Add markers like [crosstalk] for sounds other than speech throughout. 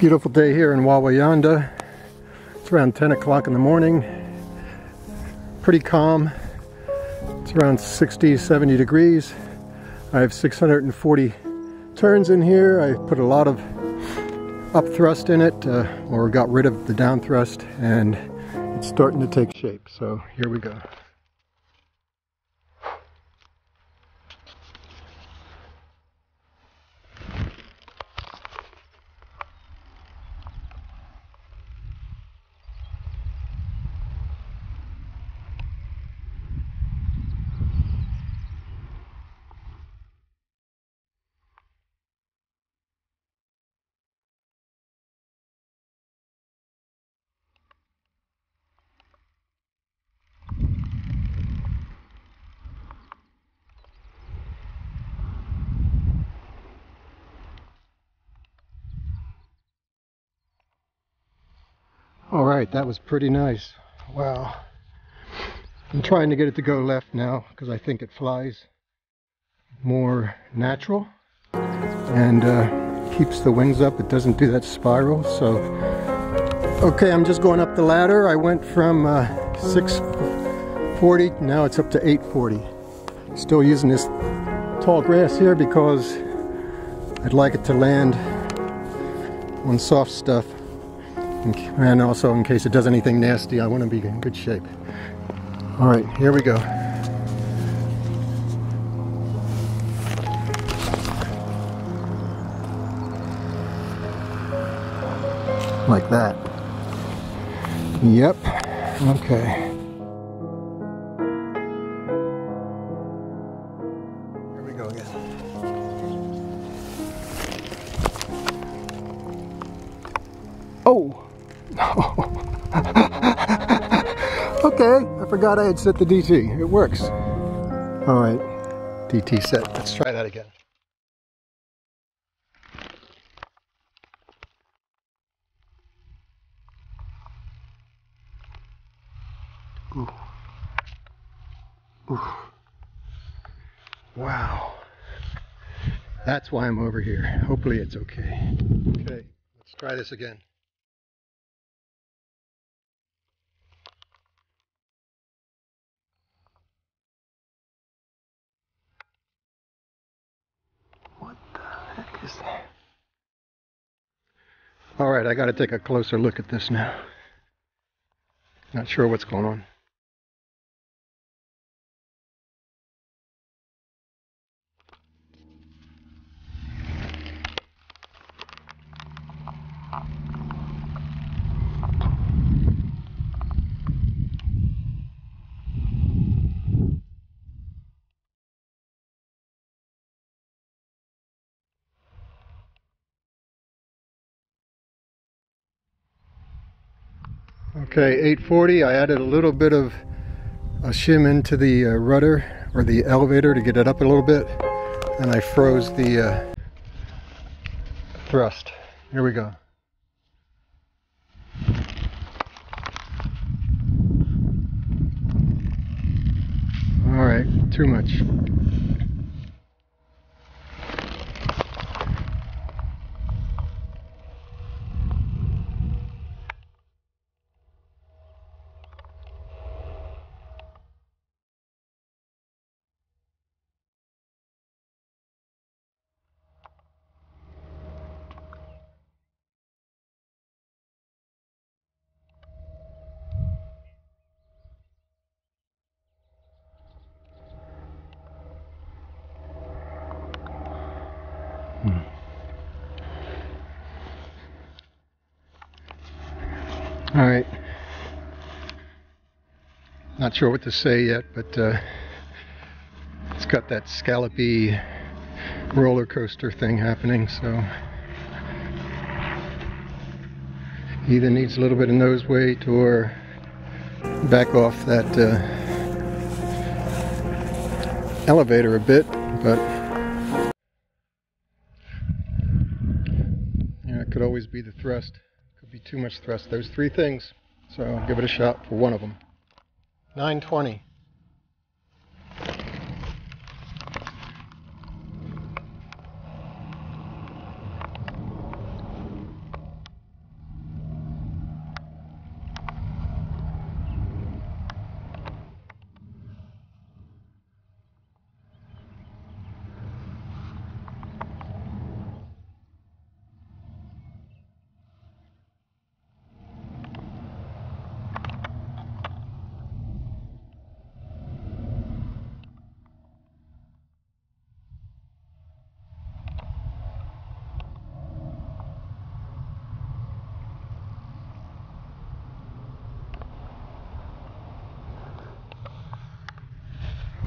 Beautiful day here in Wawayanda. It's around 10 o'clock in the morning. Pretty calm. It's around 60, 70 degrees. I have 640 turns in here. I put a lot of up thrust in it, uh, or got rid of the down thrust, and it's starting to take shape. So here we go. All right, that was pretty nice. Wow. I'm trying to get it to go left now because I think it flies more natural and uh, keeps the wings up. It doesn't do that spiral. So, okay, I'm just going up the ladder. I went from uh, 640, now it's up to 840. Still using this tall grass here because I'd like it to land on soft stuff. And also, in case it does anything nasty, I want to be in good shape. All right, here we go. Like that. Yep. Okay. [laughs] okay, I forgot I had set the DT. It works. All right, DT set. Let's try that again. Ooh. Ooh. Wow. That's why I'm over here. Hopefully it's okay. Okay, let's try this again. What the heck is that? All right, I got to take a closer look at this now. Not sure what's going on. Okay, 840, I added a little bit of a shim into the uh, rudder or the elevator to get it up a little bit and I froze the uh, thrust. Here we go. All right, too much. All right. Not sure what to say yet, but uh, it's got that scallopy roller coaster thing happening, so either needs a little bit of nose weight or back off that uh, elevator a bit, but could always be the thrust Could be too much thrust. Those three things. So I'll give it a shot for one of them. 920.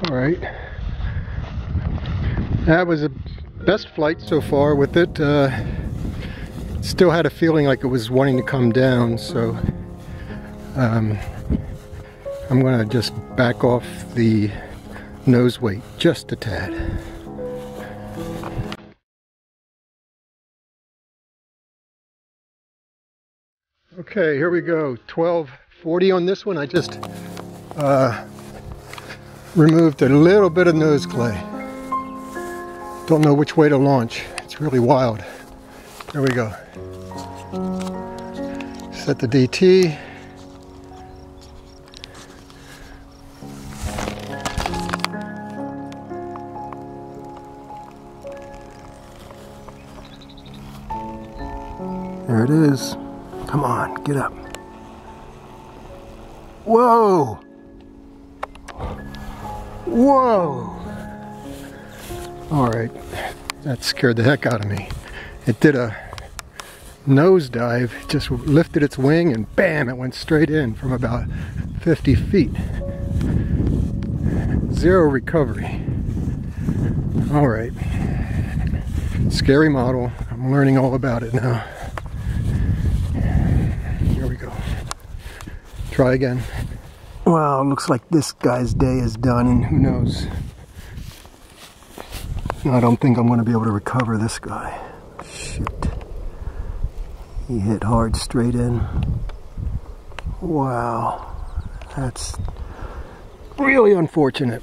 All right. That was the best flight so far with it. Uh, still had a feeling like it was wanting to come down, so um, I'm gonna just back off the nose weight just a tad. Okay, here we go. 1240 on this one. I just uh, removed a little bit of nose clay. Don't know which way to launch. It's really wild. There we go. Set the DT. There it is. Come on, get up. Whoa! Whoa! Alright, that scared the heck out of me. It did a nosedive, just lifted its wing and bam, it went straight in from about 50 feet. Zero recovery. Alright. Scary model. I'm learning all about it now. Here we go. Try again. Well, looks like this guy's day is done and who knows. I don't think I'm going to be able to recover this guy. Shoot. He hit hard straight in. Wow. That's really unfortunate.